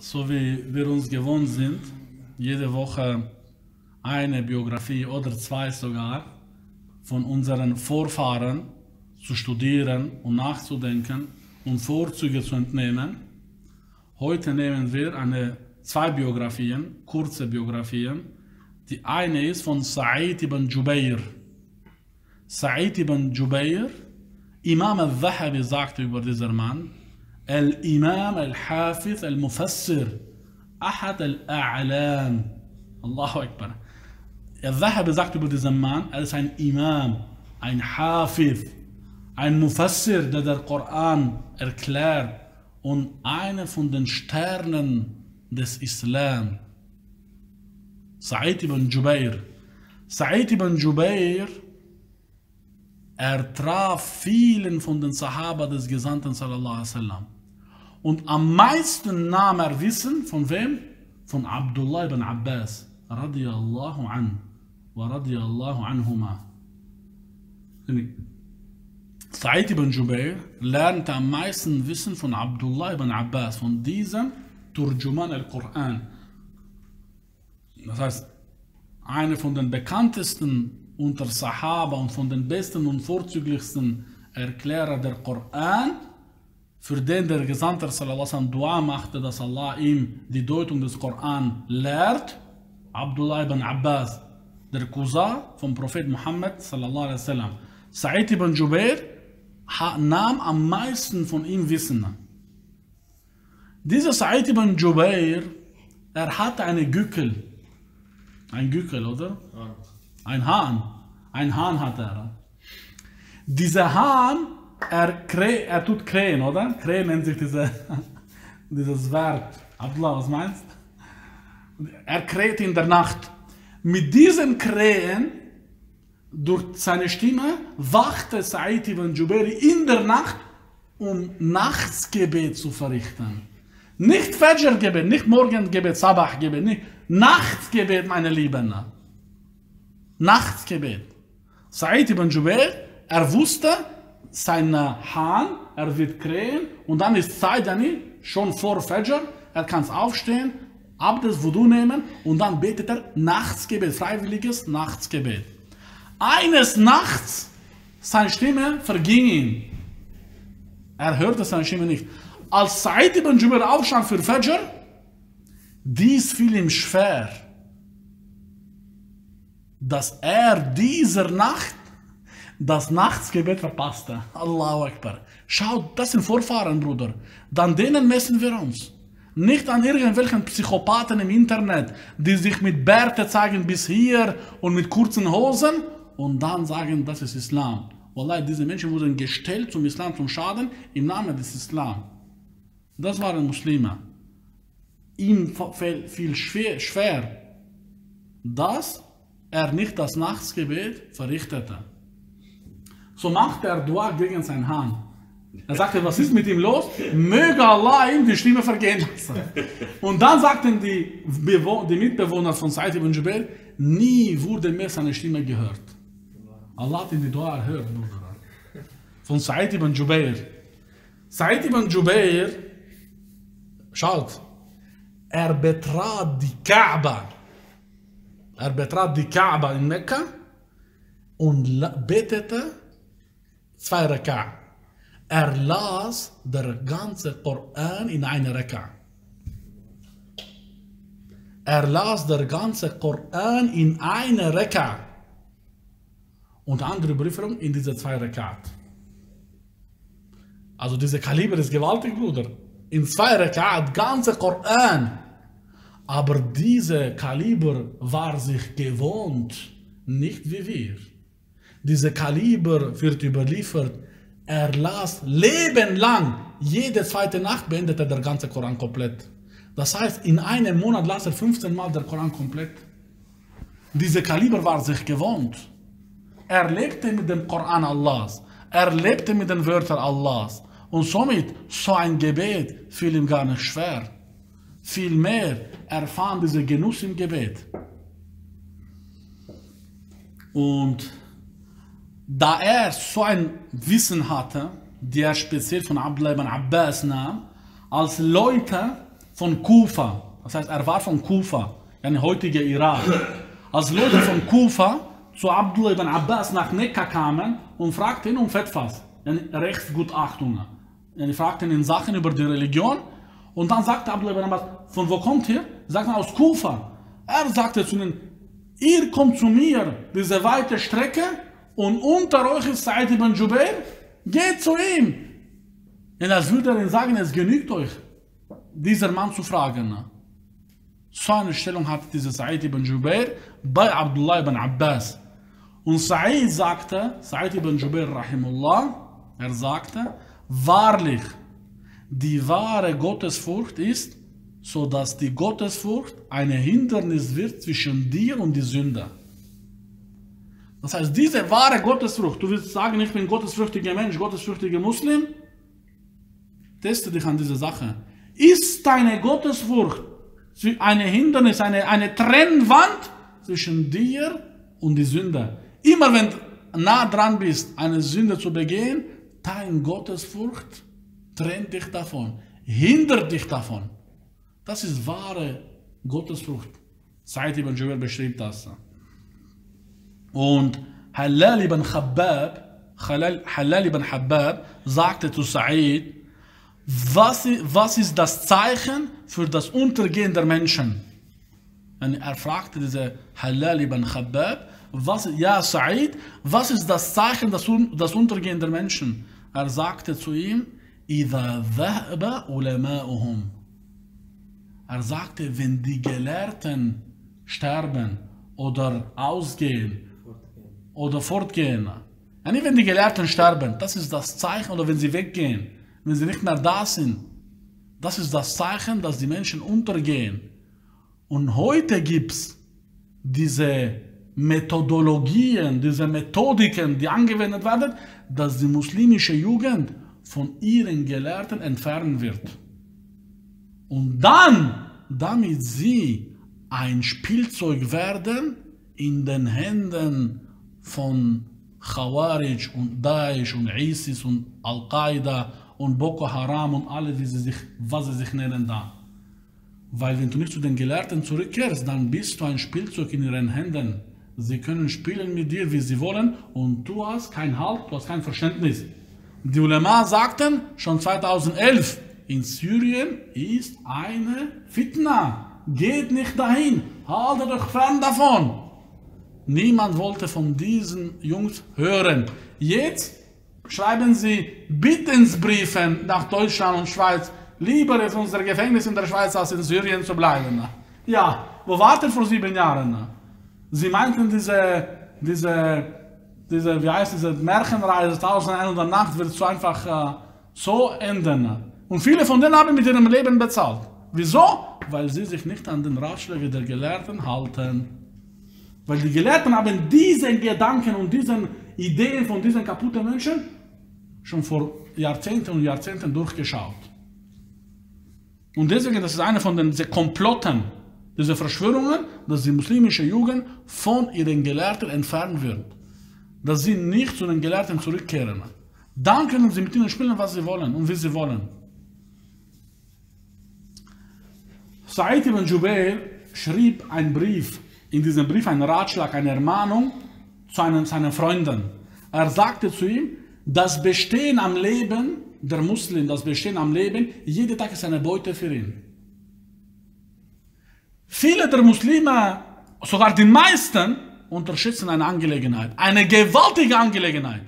so wie wir uns gewohnt sind, jede Woche eine Biografie oder zwei sogar von unseren Vorfahren zu studieren und nachzudenken und Vorzüge zu entnehmen. Heute nehmen wir eine, zwei Biografien, kurze Biografien. Die eine ist von Sa'id ibn Jubair. Sa'id ibn Jubair, Imam al-Zahabi sagte über diesen Mann, الإمام الحافظ المفسر أحد الأعلام الله أكبر الذهبي sagt über diesen Mann, er ist ein Imam, ein Hafiz, ein Mufassir, der den Koran erklärt und einer von den Sternen des Islam. Sa'id ibn Jubair. Sa'id ibn Jubair, er traf vielen von den Sahaba des Gesandten sallallahu alaihi wasallam. Und am meisten nahm er Wissen von wem? Von Abdullah ibn Abbas, radiyallahu an, wa radiyallahu anhuma. Sa'id ibn Jubair lernte am meisten Wissen von Abdullah ibn Abbas, von diesem Turjuman al-Quran. Das heißt, einer von den bekanntesten unter Sahaba und von den besten und vorzüglichsten Erklärer der Koran, für den der Gesandte sallallahu Dua machte, dass Allah ihm die Deutung des Koran lehrt, Abdullah ibn Abbas, der Cousin vom Prophet Muhammad sallallahu alaihi wasallam. Sa'id ibn Jubair nahm am meisten von ihm Wissen. Dieser Sa'id ibn Jubair, er hatte eine Gückel. Ein Gückel, oder? Ein Hahn. Ein Hahn hat er. Dieser Hahn, er, krä, er tut krähen, oder? Krähen nennt sich diese, dieses Verb. Abdullah, was meinst? Er kräht in der Nacht. Mit diesem Krähen, durch seine Stimme, wachte Sa'id ibn Jubair in der Nacht, um Nachtsgebet zu verrichten. Nicht Fajr-Gebet, nicht Morgengebet, Sabach-Gebet, nicht Nachtsgebet, meine Lieben. Nachtsgebet. Sa'id ibn Jubair, er wusste, sein Hahn, er wird krähen und dann ist Zaidani schon vor Fajr, er kann aufstehen, ab das Wudu nehmen und dann betet er Nachtsgebet, freiwilliges Nachtsgebet. Eines Nachts, seine Stimme verging ihm. Er hörte seine Stimme nicht. Als Sa'id ibn Jubair aufstand für Fajr, dies fiel ihm schwer dass er dieser Nacht das Nachtsgebet verpasste. Allahu Akbar. Schaut, das sind Vorfahren, Bruder. Dann denen messen wir uns. Nicht an irgendwelchen Psychopathen im Internet, die sich mit Bärte zeigen bis hier und mit kurzen Hosen und dann sagen, das ist Islam. Wallah, diese Menschen wurden gestellt zum Islam, zum Schaden, im Namen des Islam. Das waren Muslime. Ihm fiel schwer, schwer das er nicht das Nachtsgebet verrichtete. So machte er Dua gegen sein Hahn. Er sagte, was ist mit ihm los? Möge Allah ihm die Stimme vergehen lassen. Und dann sagten die, die Mitbewohner von Said ibn Jubair, nie wurde mehr seine Stimme gehört. Allah hat ihn die Dua erhört. Von Said ibn Jubair. Said ibn Jubair, schaut, er betrat die Kaaba er betrat die Kaaba in Mekka und betete zwei Reka. Er las der ganze Koran in einer Reka. Er las der ganze Koran in einer Reka. Und andere Überlieferung in diese zwei Rekat. Also diese Kaliber ist gewaltig, Bruder. In zwei Rekat, ganze Koran. Aber diese Kaliber war sich gewohnt, nicht wie wir. Diese Kaliber wird überliefert, er las lebenlang, jede zweite Nacht beendete der ganze Koran komplett. Das heißt, in einem Monat las er 15 Mal der Koran komplett. Diese Kaliber war sich gewohnt. Er lebte mit dem Koran Allahs. Er lebte mit den Wörtern Allahs. Und somit, so ein Gebet fiel ihm gar nicht schwer. Vielmehr erfahren diesen Genuss im Gebet. Und da er so ein Wissen hatte, der speziell von Abdullah ibn Abbas nahm, als Leute von Kufa. Das heißt, er war von Kufa, ein heutiger Irak. Als Leute von Kufa zu Abdullah ibn Abbas nach Mekka kamen und fragten ihn um Fettfass, eine Rechtsgutachtung. Er fragten ihn Sachen über die Religion und dann sagte Abdullah ibn Abbas, von wo kommt ihr? Sagt er aus Kufa. Er sagte zu ihnen, ihr kommt zu mir, diese weite Strecke und unter euch ist Sa'id ibn Jubair, geht zu ihm. Und als würde er ihnen sagen, es genügt euch, dieser Mann zu fragen. So eine Stellung hatte dieser Sa'id ibn Jubair bei Abdullah ibn Abbas. Und Sa'id sagte, Sa'id ibn Jubair rahimullah, er sagte, wahrlich, die wahre Gottesfurcht ist, so dass die Gottesfurcht ein Hindernis wird zwischen dir und die Sünder. Das heißt, diese wahre Gottesfurcht, du willst sagen, ich bin gottesfürchtiger Mensch, gottesfürchtiger Muslim, teste dich an diese Sache. Ist deine Gottesfurcht ein Hindernis, eine, eine Trennwand zwischen dir und die Sünde? Immer wenn du nah dran bist, eine Sünde zu begehen, dein Gottesfurcht trennt dich davon, hindert dich davon. Das ist wahre Gottesfurcht. Said ibn Jubair beschreibt das. Und Halal ibn Khabbab, Halal, Halal ibn Khabbab sagte zu Sa'id, was, was ist das Zeichen für das Untergehen der Menschen? Und er fragte diese Halal ibn Khabbab, was, ja Sa'id, was ist das Zeichen, das, das Untergehen der Menschen? Er sagte zu ihm, إِذَا ذَهَبَ عُلَمَاؤُهُمْ Er sagte, wenn die Gelehrten sterben oder ausgehen oder fortgehen. Nicht wenn die Gelehrten sterben, das ist das Zeichen, oder wenn sie weggehen, wenn sie nicht mehr da sind. Das ist das Zeichen, dass die Menschen untergehen. Und heute gibt es diese Methodologien, diese Methodiken, die angewendet werden, dass die muslimische Jugend von ihren Gelehrten entfernen wird. Und dann, damit sie ein Spielzeug werden in den Händen von Khawarij und Daesh und ISIS und Al-Qaida und Boko Haram und alle, sie sich, was sie sich nennen da. Weil wenn du nicht zu den Gelehrten zurückkehrst, dann bist du ein Spielzeug in ihren Händen. Sie können spielen mit dir, wie sie wollen und du hast kein Halt, du hast kein Verständnis. Die Ulema sagten schon 2011, in Syrien ist eine Fitna. Geht nicht dahin, haltet euch fern davon. Niemand wollte von diesen Jungs hören. Jetzt schreiben sie Bittensbriefe nach Deutschland und Schweiz. Lieber ist unser Gefängnis in der Schweiz, als in Syrien zu bleiben. Ja, wo wartet vor sieben Jahren? Sie meinten, diese, diese, diese, wie heißt diese Märchenreise, 1001 Nacht, wird so einfach äh, so enden. Und viele von denen haben mit ihrem Leben bezahlt. Wieso? Weil sie sich nicht an den Ratschläge der Gelehrten halten. Weil die Gelehrten haben diese Gedanken und diese Ideen von diesen kaputten Menschen schon vor Jahrzehnten und Jahrzehnten durchgeschaut. Und deswegen, das ist eine von den Komplotten, diese Verschwörungen, dass die muslimische Jugend von ihren Gelehrten entfernt wird. Dass sie nicht zu den Gelehrten zurückkehren. Dann können sie mit ihnen spielen, was sie wollen und wie sie wollen. Sa'id ibn Jubair schrieb einen Brief in diesem Brief einen Ratschlag, eine Ermahnung zu einem seiner Freunden. Er sagte zu ihm, das Bestehen am Leben der Muslim, das Bestehen am Leben, jeder Tag ist eine Beute für ihn. Viele der Muslime, sogar die meisten, unterschätzen eine Angelegenheit, eine gewaltige Angelegenheit.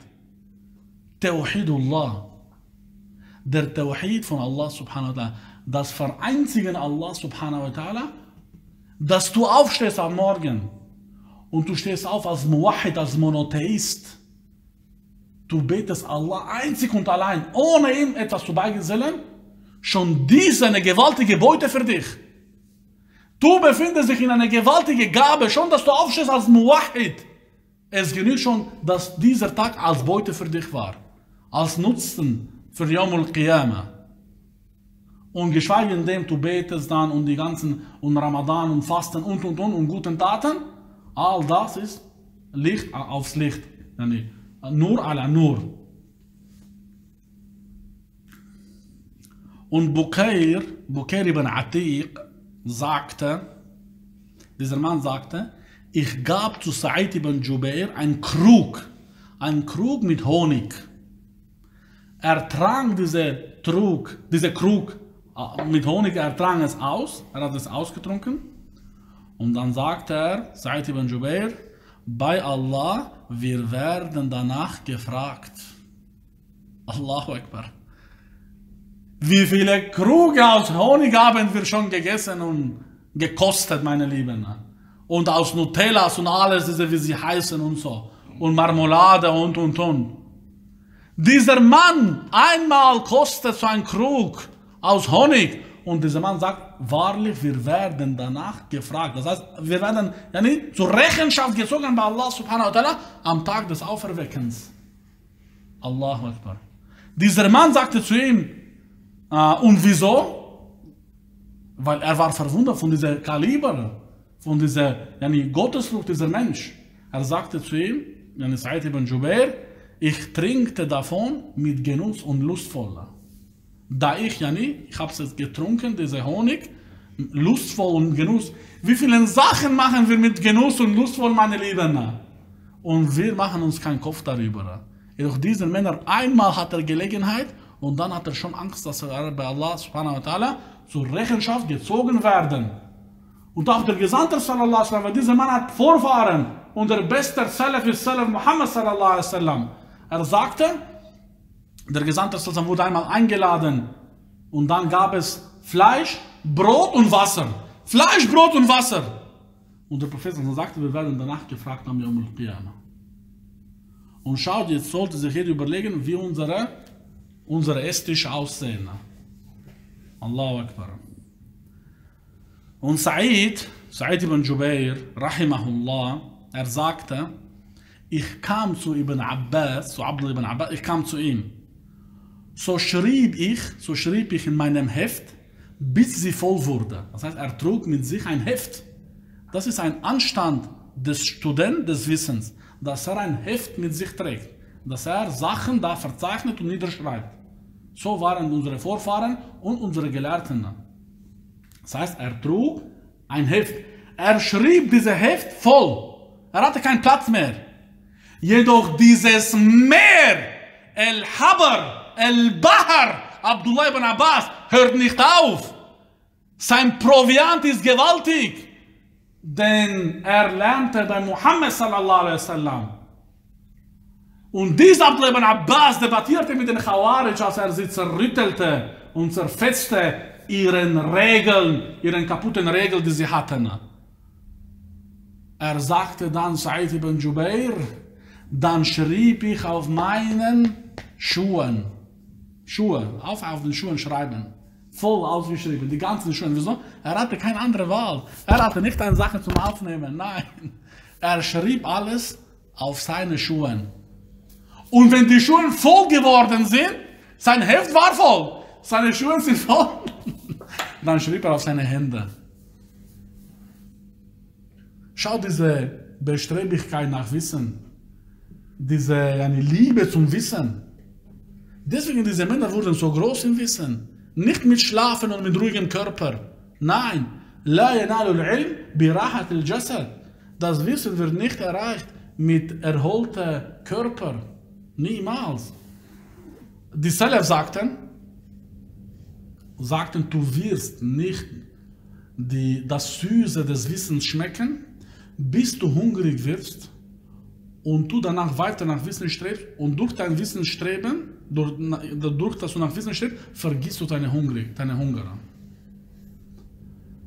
Tawhidullah. Der Tawhid von Allah subhanahu wa ta'ala. Das Vereinzigen Allah subhanahu wa ta'ala dass du aufstehst am Morgen und du stehst auf als Muwahid, als Monotheist. Du betest Allah einzig und allein, ohne ihm etwas zu beigesellen. Schon dies eine gewaltige Beute für dich. Du befindest dich in einer gewaltigen Gabe, schon dass du aufstehst als Muwahid. Es genügt schon, dass dieser Tag als Beute für dich war. Als Nutzen für Yomul Qiyamah. Und geschweige indem du betest dann und die ganzen und Ramadan und Fasten und und und und guten Taten, all das ist Licht aufs Licht. Nur ala Nur. Und Bukair, Bukair ibn Atiq, sagte, dieser Mann sagte, ich gab zu Sa'id ibn Jubair einen Krug, einen Krug mit Honig. Er trank diese Trug, diese Krug äh, mit Honig, er trank es aus, er hat es ausgetrunken. Und dann sagte er, Sa'id ibn Jubair, bei Allah, wir werden danach gefragt. Allahu Akbar. Wie viele Kruge aus Honig haben wir schon gegessen und gekostet, meine Lieben. Und aus Nutellas und alles, wie sie heißen und so. Und Marmelade und, und, und. Dieser Mann, einmal kostet so ein Krug aus Honig. Und dieser Mann sagt, wahrlich, wir werden danach gefragt. Das heißt, wir werden ja zur Rechenschaft gezogen bei Allah subhanahu wa ta'ala am Tag des Auferweckens. Allahu Akbar. Dieser Mann sagte zu ihm, äh, und wieso? Weil er war verwundert von dieser Kaliber, von dieser yani, Gottesfrucht dieser Mensch. Er sagte zu ihm, yani Sa'id ibn Jubair, ich trinkte davon mit Genuss und lustvoller. Da ich ja nicht, ich habe es getrunken, diese Honig, lustvoll und Genuss. Wie viele Sachen machen wir mit Genuss und lustvoll, meine Lieben? Und wir machen uns keinen Kopf darüber. Jedoch dieser Männer, einmal hat er Gelegenheit und dann hat er schon Angst, dass er bei Allah subhanahu wa ta'ala zur Rechenschaft gezogen werden. Und auch der Gesandte sallallahu alaihi wasallam, dieser Mann hat Vorfahren und der beste Salaf ist Salaf Muhammad sallallahu alaihi wasallam. Er sagte, der Gesandte wurde einmal eingeladen und dann gab es Fleisch, Brot und Wasser. Fleisch, Brot und Wasser. Und der Prophet sagte, wir werden danach gefragt am Yom al-Qiyamah. Und schaut, jetzt sollte sich jeder überlegen, wie unsere, unsere Esstisch aussehen. Allahu Akbar. Und Sa'id, Sa'id ibn Jubair, rahimahullah, er sagte, ich kam zu Ibn Abbas, zu Abdullah ibn Abbas, ich kam zu ihm. So schrieb ich, so schrieb ich in meinem Heft, bis sie voll wurde. Das heißt, er trug mit sich ein Heft. Das ist ein Anstand des Studenten des Wissens, dass er ein Heft mit sich trägt, dass er Sachen da verzeichnet und niederschreibt. So waren unsere Vorfahren und unsere Gelehrten. Das heißt, er trug ein Heft. Er schrieb dieses Heft voll. Er hatte keinen Platz mehr. Jedoch dieses Meer, El Habar, El Bahar, Abdullah ibn Abbas, hört nicht auf. Sein Proviant ist gewaltig. Denn er lernte bei Muhammad sallallahu alaihi wasallam. Und dieser Abdullah ibn Abbas debattierte mit den Khawarij, als er sie zerrüttelte und zerfetzte ihren Regeln, ihren kaputten Regeln, die sie hatten. Er sagte dann Sa'id ibn Jubair, dann schrieb ich auf meinen Schuhen, Schuhe, auf, auf den Schuhen schreiben, voll ausgeschrieben, die ganzen Schuhe. Wieso? Er hatte keine andere Wahl. Er hatte nicht eine Sache zum Aufnehmen, nein. Er schrieb alles auf seine Schuhe. Und wenn die Schuhe voll geworden sind, sein Heft war voll, seine Schuhe sind voll, dann schrieb er auf seine Hände. Schau diese Bestrebigkeit nach Wissen, diese eine Liebe zum Wissen. Deswegen diese Männer wurden so groß im Wissen. Nicht mit Schlafen und mit ruhigem Körper. Nein. La yanalu al-ilm birahat al-jasad. Das Wissen wird nicht erreicht mit erholtem Körper. Niemals. Die Salaf sagten, sagten, du wirst nicht die, das Süße des Wissens schmecken, bis du hungrig wirst und du danach weiter nach Wissen strebst und durch dein Wissen streben, durch, dadurch, dass du nach Wissen strebst, vergisst du deine, Hungrig, deine Hunger.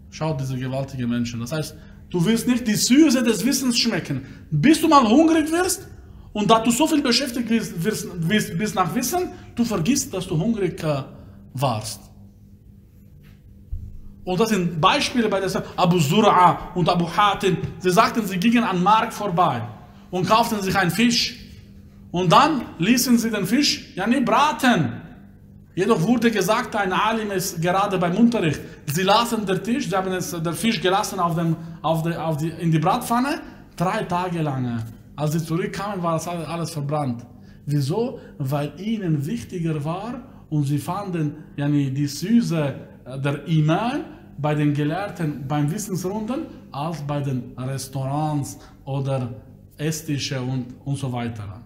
Schau diese gewaltigen Menschen. Das heißt, du wirst nicht die Süße des Wissens schmecken, bis du mal hungrig wirst und da du so viel beschäftigt wirst, wirst, wirst, bist nach Wissen, du vergisst, dass du hungrig warst. Und das sind Beispiele bei der Abu Zur'a und Abu Hatim. Sie sagten, sie gingen an Markt vorbei und kauften sich einen Fisch. Und dann ließen sie den Fisch ja nicht braten. Jedoch wurde gesagt, ein Alim ist gerade beim Unterricht. Sie lassen den Tisch, sie haben den Fisch gelassen auf dem, auf die, auf die, in die Bratpfanne, drei Tage lang. Als sie zurückkamen, war das alles verbrannt. Wieso? Weil ihnen wichtiger war, und sie fanden yani, die Süße äh, der Iman bei den Gelehrten beim Wissensrunden als bei den Restaurants oder Esstische und, und so weiter.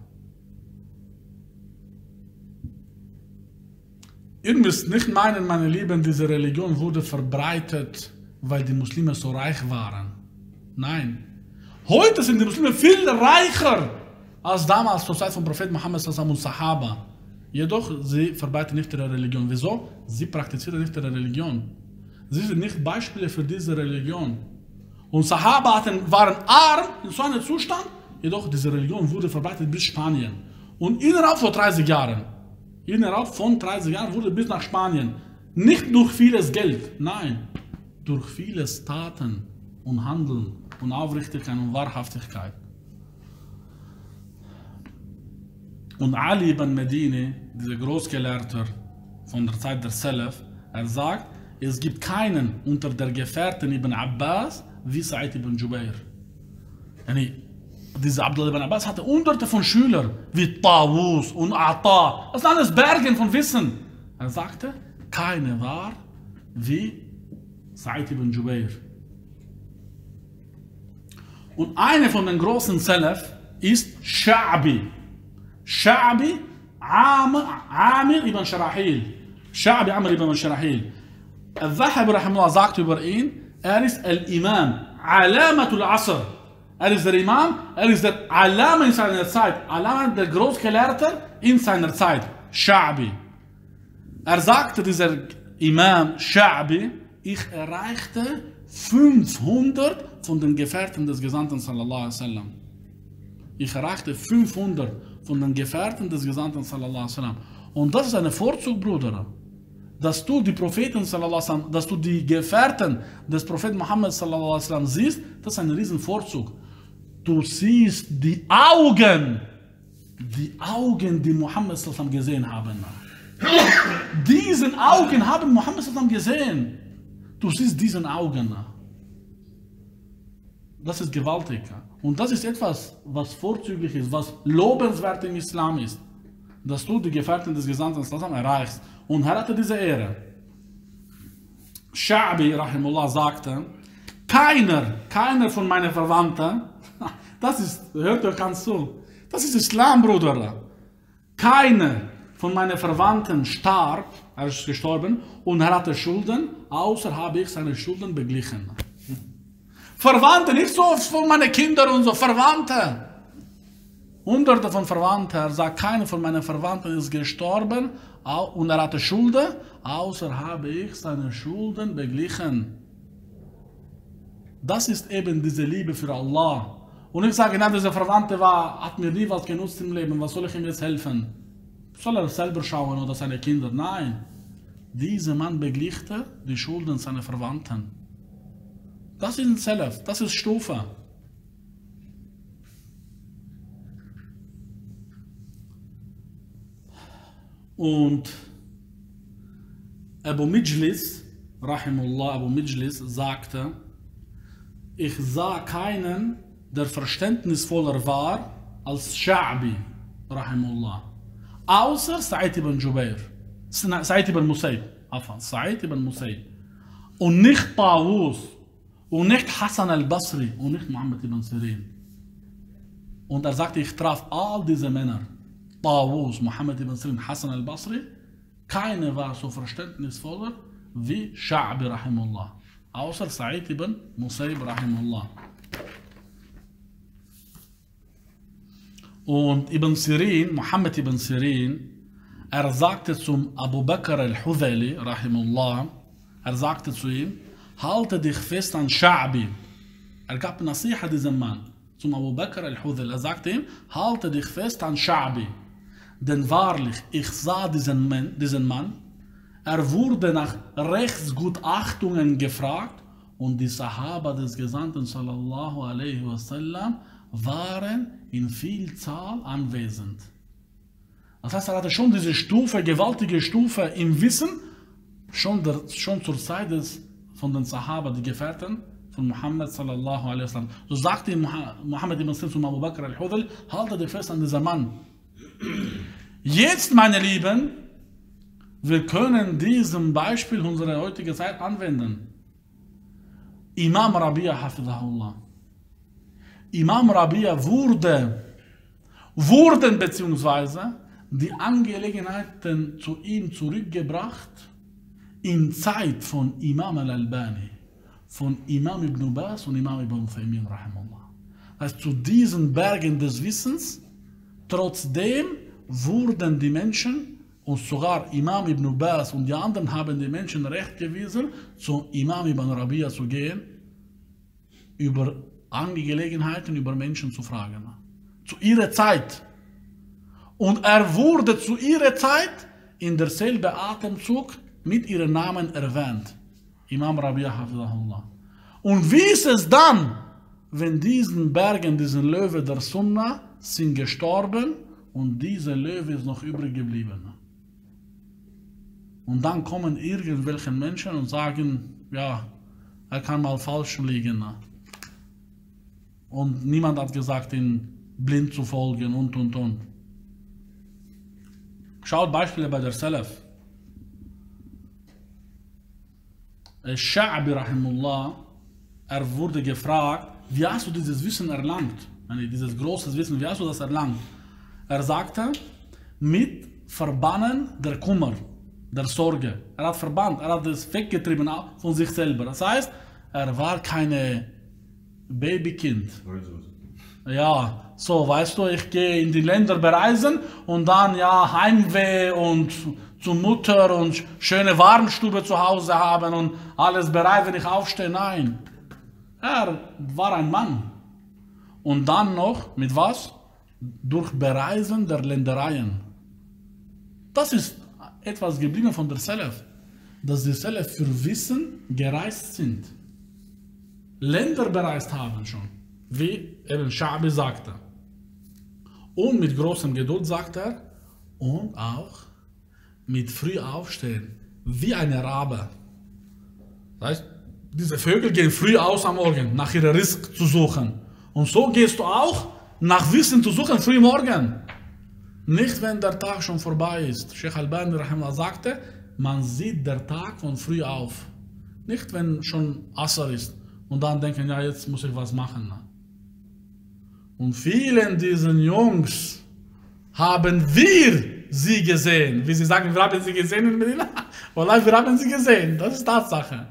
Ihr müsst nicht meinen, meine Lieben, diese Religion wurde verbreitet, weil die Muslime so reich waren. Nein. Heute sind die Muslime viel reicher als damals zur Zeit von Prophet Muhammad und Sahaba. Jedoch, sie verbreiten nicht ihre Religion. Wieso? Sie praktizieren nicht ihre Religion. Sie sind nicht Beispiele für diese Religion. Und Sahaba hatten, waren arm in so einem Zustand, jedoch diese Religion wurde verbreitet bis Spanien. Und innerhalb von 30 Jahren, innerhalb von 30 Jahren wurde bis nach Spanien. Nicht durch vieles Geld, nein, durch vieles Taten und Handeln und Aufrichtigkeit und Wahrhaftigkeit. Und Ali ibn Medini, dieser Großgelehrter von der Zeit der Salaf, er sagt, es gibt keinen unter der Gefährten ibn Abbas wie Sa'id ibn Jubair. Yani, dieser Abdullah ibn Abbas hatte hunderte von Schülern, wie Tawus und Ata. Das sind alles Bergen von Wissen. Er sagte, keine war wie Sa'id ibn Jubair. Und eine von den großen Salaf ist Sha'bi. Sha'bi Amir ibn Sharahil. Sha'bi Amir ibn Sharahil. الذهب رحمه الله sagt über ihn, er ist Al-Imam, Alamatul Asr. Er ist der Imam, er ist der Alama in seiner Zeit, Alama der Großgelehrte in seiner Zeit, Sha'bi. Er sagte, dieser Imam Sha'bi, ich erreichte 500 von den Gefährten des Gesandten sallallahu alaihi. Ich erreichte 500 von den Gefährten des Gesandten sallallahu alaihi. Und das ist ein Vorzug, Bruder dass du die Propheten, sallam, dass du die Gefährten des Propheten Muhammad sallam, siehst, das ist ein Riesenvorzug. Du siehst die Augen, die Augen, die Muhammad sallam, gesehen haben. Diesen Augen haben Muhammad sallam, gesehen. Du siehst diesen Augen. Das ist gewaltig. Und das ist etwas, was vorzüglich ist, was lobenswert im Islam ist. Dass du die Gefährten des Gesandten sallam, erreichst und er hatte diese Ehre. Sha'bi, rahimullah, sagte, keiner, keiner von meinen Verwandten, das ist, hört euch ganz zu, das ist Islam, Bruder. Keiner von meinen Verwandten starb, er ist gestorben, und er hatte Schulden, außer habe ich seine Schulden beglichen. Verwandte, nicht so von meinen Kindern und so, Verwandte. Hunderte von Verwandten, er sagt, keiner von meinen Verwandten ist gestorben, und er hatte Schulden, außer habe ich seine Schulden beglichen. Das ist eben diese Liebe für Allah. Und ich sage, nein, dieser Verwandte war, hat mir nie was genutzt im Leben, was soll ich ihm jetzt helfen? Soll er selber schauen oder seine Kinder? Nein. Dieser Mann beglichte die Schulden seiner Verwandten. Das ist ein Salaf, das ist Stufe. Und Abu Mijlis, Rahimullah Abu Mijlis, sagte, ich sah keinen, der verständnisvoller war als Sha'bi, Rahimullah. Außer Sa'id ibn Jubair, Sa'id ibn Musayb, Sa'id ibn Musayb. Und nicht Tawus, und nicht Hassan al-Basri, und nicht Muhammad ibn Sirin. Und er sagte, ich traf all diese Männer. Tawus, Muhammad ibn Sirin, Hassan al-Basri, keine war so verständnisvoller wie Sha'bi rahimullah, außer Sa'id ibn Musayb rahimullah. Und Ibn Sirin, Muhammad ibn Sirin, er sagte zum Abu Bakr al-Hudhali, rahimullah, er sagte zu ihm, halte dich fest an Sha'bi. Er gab Nasiha diesem Mann, zum Abu Bakr al-Hudhali, er sagte ihm, halte dich fest an Sha'bi. Denn wahrlich, ich sah diesen Mann, diesen Mann, er wurde nach Rechtsgutachtungen gefragt und die Sahaba des Gesandten sallallahu alaihi wasallam waren in Vielzahl anwesend. Das heißt, er hatte schon diese Stufe, gewaltige Stufe im Wissen, schon, der, schon zur Zeit des, von den Sahaba, die Gefährten von Muhammad sallallahu alaihi wasallam. So sagte Muhammad ibn Sin zu Abu Bakr al-Hudal, halte dich fest an dieser Mann. Jetzt, meine Lieben, Wir können diesem Beispiel unserer heutigen Zeit anwenden. Imam Rabia Hafidahullah. Imam Rabia wurde, wurden beziehungsweise die Angelegenheiten zu ihm zurückgebracht in Zeit von Imam al-Albani, von Imam ibn Bas und Imam ibn Uthaymin rahimullah. Also zu diesen Bergen des Wissens, trotzdem wurden die Menschen und sogar Imam ibn Bas und die anderen haben die Menschen recht gewiesen, zu Imam ibn Rabia zu gehen, über Angelegenheiten, über Menschen zu fragen. Zu ihrer Zeit. Und er wurde zu ihrer Zeit in derselben Atemzug mit ihrem Namen erwähnt. Imam Rabia Hafizahullah. Und wie ist es dann, wenn diesen Bergen, diesen Löwe der Sunna sind gestorben und dieser Löwe ist noch übrig geblieben? Und dann kommen irgendwelche Menschen und sagen, ja, er kann mal falsch liegen. Und niemand hat gesagt, ihn blind zu folgen und und und. Schaut Beispiele bei der Salaf. Sha'bi rahimullah, er wurde gefragt, wie hast du dieses Wissen erlangt? Dieses große Wissen, wie hast du das erlangt? Er sagte, mit Verbannen der Kummer, der Sorge. Er hat verbannt, er hat das weggetrieben von sich selber. Das heißt, er war keine Babykind. Ja, so, weißt du, ich gehe in die Länder bereisen und dann ja Heimweh und zur Mutter und schöne Warmstube zu Hause haben und alles bereit, wenn ich aufstehe. Nein, er war ein Mann. Und dann noch mit was? Durch Bereisen der Ländereien. Das ist etwas geblieben von der Selef, dass die Selef für Wissen gereist sind. Länder bereist haben schon, wie eben Schabi sagte. Und mit großem Geduld sagt er, und auch mit früh aufstehen, wie eine Rabe. Das heißt, diese Vögel gehen früh aus am Morgen, nach ihrer Risk zu suchen. Und so gehst du auch nach Wissen zu suchen, früh morgen. Nicht, wenn der Tag schon vorbei ist. Sheikh Albani sagte, man sieht der Tag von früh auf. Nicht, wenn schon Asser ist und dann denken, ja, jetzt muss ich was machen. Und vielen diesen Jungs haben wir sie gesehen. Wie sie sagen, wir haben sie gesehen in Medina. Wallah, wir haben sie gesehen. Das ist Tatsache.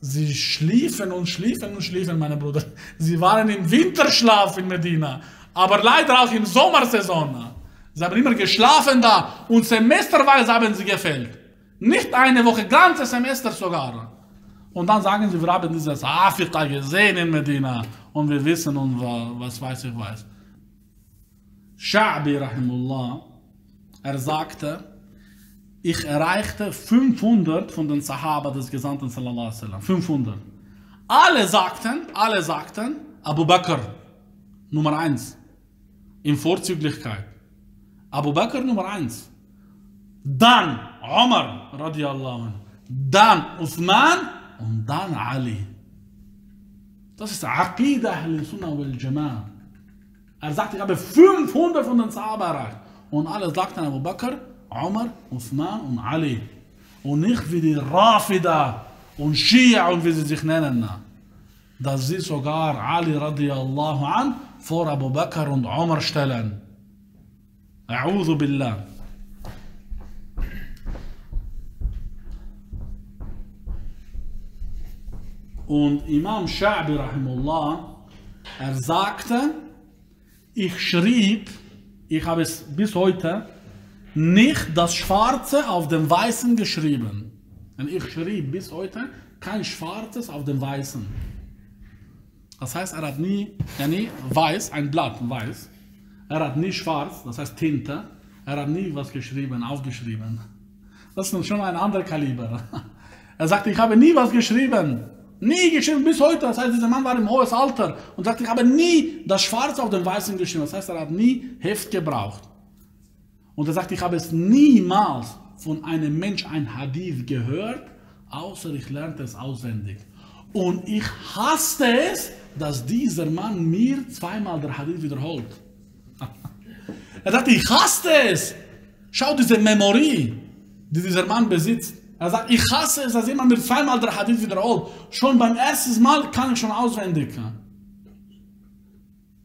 Sie schliefen und schliefen und schliefen, meine Bruder. Sie waren im Winterschlaf in Medina. Aber leider auch in Sommersaison. Sie haben immer geschlafen da und semesterweise haben sie gefällt. Nicht eine Woche, ganze Semester sogar. Und dann sagen sie, wir haben dieses Afrika gesehen in Medina und wir wissen und was weiß ich was. Sha'bi rahimullah, er sagte, ich erreichte 500 von den Sahaba des Gesandten sallallahu alaihi wasallam. 500. Alle sagten, alle sagten, Abu Bakr, Nummer 1, in Vorzüglichkeit. Abu Bakr Nummer 1. Dann Omar, radiallahu anh. Dann Uthman und dann Ali. Das ist Aqidah al-Sunnah wal-Jama'ah. Er sagt, ich habe 500 von den Sahaba erreicht. Und alle sagten Abu Bakr, Umar, Uthman und Ali. Und nicht wie die Rafida und Shia und wie sie sich nennen. Dass sie sogar Ali radiallahu an vor Abu Bakr und Umar stellen. A'udhu billah. Und Imam Sha'bi rahimullah, er sagte, ich schrieb, ich habe es bis heute, nicht das Schwarze auf dem Weißen geschrieben. Und ich schrieb bis heute kein Schwarzes auf dem Weißen. Das heißt, er hat nie, ja nie weiß, ein Blatt weiß. Er hat nie schwarz, das heißt Tinte. Er hat nie was geschrieben, aufgeschrieben. Das ist schon ein anderer Kaliber. Er sagt, ich habe nie was geschrieben. Nie geschrieben bis heute. Das heißt, dieser Mann war im hohes Alter und sagt, ich habe nie das Schwarz auf dem Weißen geschrieben. Das heißt, er hat nie Heft gebraucht. Und er sagt, ich habe es niemals von einem Mensch ein Hadith gehört, außer ich lernte es auswendig. Und ich hasste es, dass dieser Mann mir zweimal der Hadith wiederholt. Er sagt, ich hasste es. Schau diese Memorie. die dieser Mann besitzt. Er sagt, ich hasse es, dass jemand mir zweimal der Hadith wiederholt. Schon beim ersten Mal kann ich schon auswendig.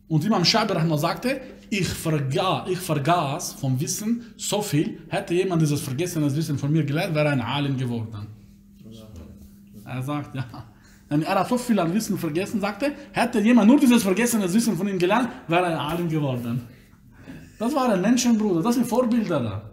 Und Imam Shabi Rahman sagte, ich, verga, ich vergaß vom Wissen so viel, hätte jemand dieses vergessenes Wissen von mir gelernt, wäre ein Alim geworden. Er sagt, ja. Er hat so viel an Wissen vergessen, sagte, hätte jemand nur dieses vergessene Wissen von ihm gelernt, wäre ein Alim geworden. Das waren Menschenbruder, das sind Vorbilder da.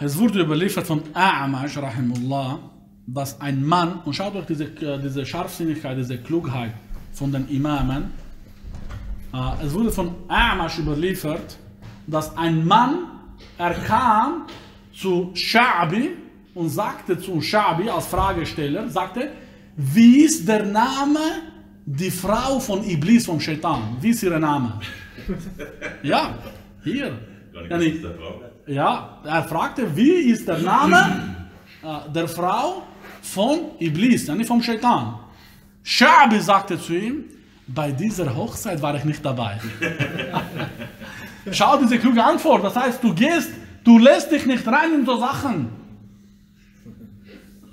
Es wurde überliefert von A'amash, rahimullah, dass ein Mann, und schaut euch diese, diese Scharfsinnigkeit, diese Klugheit von den Imamen, äh, es wurde von A'amash überliefert, dass ein Mann, er kam zu Sha'bi und sagte zu Sha'bi als Fragesteller, sagte, wie ist der Name die Frau von Iblis, vom Shaitan? Wie ist ihr Name? ja, hier. Ja, er fragte, wie ist der Name äh, der Frau von Iblis, ja nicht vom Shaitan. Sha'bi sagte zu ihm, bei dieser Hochzeit war ich nicht dabei. Schau diese kluge Antwort, das heißt, du gehst, du lässt dich nicht rein in so Sachen.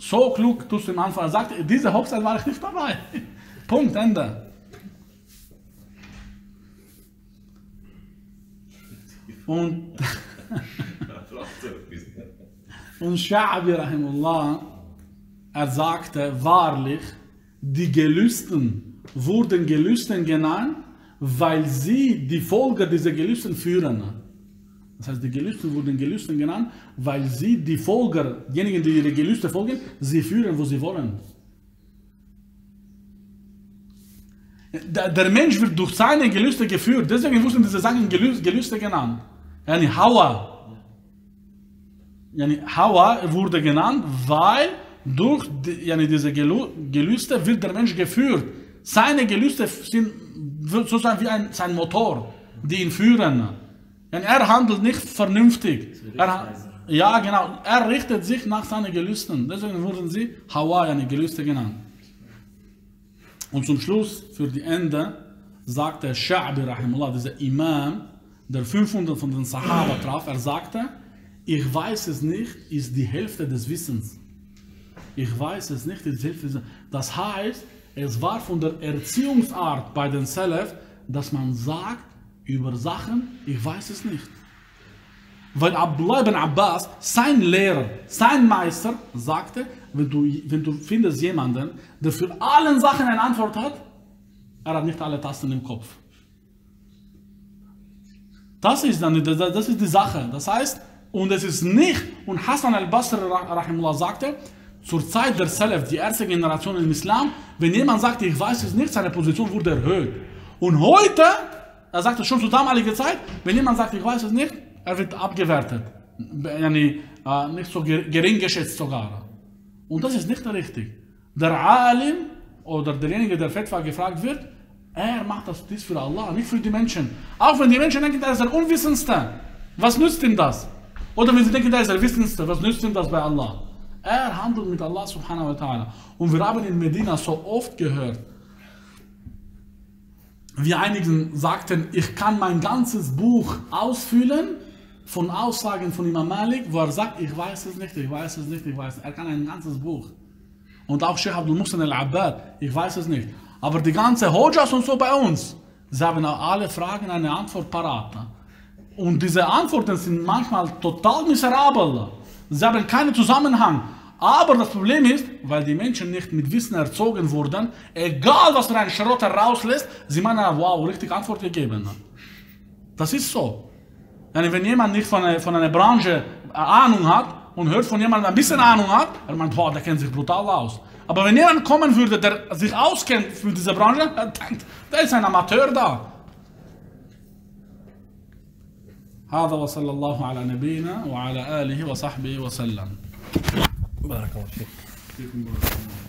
So klug tust du im Anfang. Er sagt, diese Hochzeit war ich nicht dabei. Punkt, Ende. Und, und Sha'bi rahimullah, er sagte wahrlich, die Gelüsten wurden Gelüsten genannt, weil sie die Folge dieser Gelüsten führen. Das heißt, die Gelüste wurden Gelüsten genannt, weil sie die Folger, diejenigen, die ihre Gelüste folgen, sie führen, wo sie wollen. Der, Mensch wird durch seine Gelüste geführt, deswegen wurden diese Sachen Gelüste, Gelüste genannt. Yani Hawa. Yani Hawa wurde genannt, weil durch die, yani diese Gelüste wird der Mensch geführt. Seine Gelüste sind sozusagen wie ein, sein Motor, die ihn führen. Yani er handelt nicht vernünftig. Er, ja, genau. Er richtet sich nach seinen Gelüsten. Deswegen wurden sie Hawa, yani Gelüste genannt. Und zum Schluss, für die Ende, sagte Sha'bi Rahimullah, dieser Imam, der 500 von den Sahaba traf, er sagte, ich weiß es nicht, ist die Hälfte des Wissens. Ich weiß es nicht, ist die Hälfte des Wissens. Das heißt, es war von der Erziehungsart bei den Salaf, dass man sagt über Sachen, ich weiß es nicht. Weil Abdullah ibn Abbas, sein Lehrer, sein Meister, sagte, wenn du, wenn du findest jemanden, der für allen Sachen eine Antwort hat, er hat nicht alle Tasten im Kopf. Das ist, dann, das ist die Sache. Das heißt, und es ist nicht, und Hassan al-Basri rahimullah sagte, zur Zeit der Salaf, die erste Generation im Islam, wenn jemand sagt, ich weiß es nicht, seine Position wurde erhöht. Und heute, er sagte schon zur damaligen Zeit, wenn jemand sagt, ich weiß es nicht, er wird abgewertet. Yani, äh, nicht so gering geschätzt sogar. Und das ist nicht richtig. Der Alim oder derjenige, der Fetwa gefragt wird, er macht das dies für Allah, nicht für die Menschen. Auch wenn die Menschen denken, er ist der Unwissendste. Was nützt ihm das? Oder wenn sie denken, er ist der Wissendste, was nützt ihm das bei Allah? Er handelt mit Allah subhanahu wa ta'ala. Und wir haben in Medina so oft gehört, wie einigen sagten, ich kann mein ganzes Buch ausfüllen von Aussagen von Imam Malik, wo er sagt, ich weiß es nicht, ich weiß es nicht, ich weiß es nicht. Er kann ein ganzes Buch. Und auch Sheikh Abdul Muhsin al-Abbad, ich weiß es nicht. Aber die ganze Hojas und so bei uns, sie haben alle Fragen eine Antwort parat. Und diese Antworten sind manchmal total miserabel. Sie haben keinen Zusammenhang. Aber das Problem ist, weil die Menschen nicht mit Wissen erzogen wurden, egal was für ein Schrott rauslässt, sie meinen, wow, richtig Antwort gegeben. Das ist so. Wenn jemand nicht von einer, von einer Branche Ahnung hat und hört von jemandem ein bisschen Ahnung hat, er meint, wow, der kennt sich brutal aus. Aber wenn jemand kommen würde, der sich auskennt für diese Branche, er denkt, der ist ein Amateur da. هذا وصلى الله على نبينا وعلى آله وصحبه وسلم Barakallah. Fique.